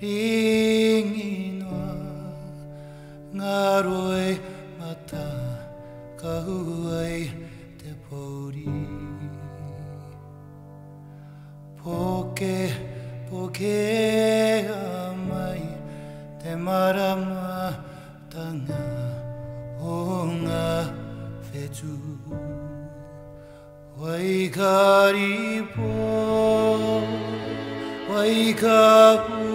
ringi noa ngā mata ka te pōri poke poke mai te marama tanga o ngā waikari pō waikari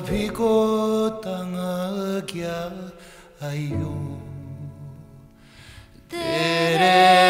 piko tanga kia ai o. Tere.